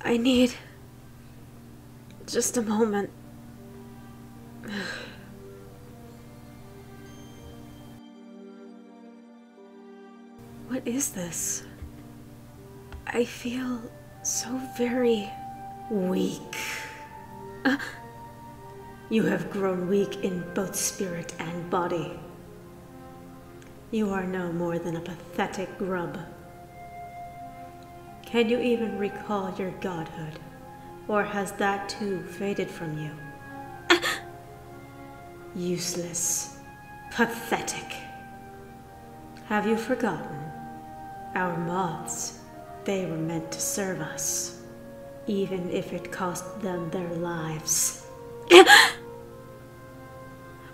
I need just a moment. What is this? I feel so very weak. Uh, you have grown weak in both spirit and body. You are no more than a pathetic grub. Can you even recall your godhood? Or has that too faded from you? Useless. Pathetic. Have you forgotten? Our moths, they were meant to serve us, even if it cost them their lives.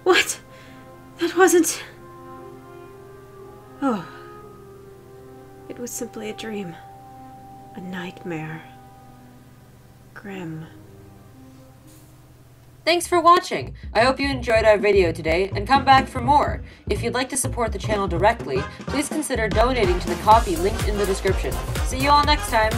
what? That wasn't. Oh. It was simply a dream. A nightmare. Grim. Thanks for watching! I hope you enjoyed our video today, and come back for more! If you'd like to support the channel directly, please consider donating to the Ko-fi linked in the description. See you all next time!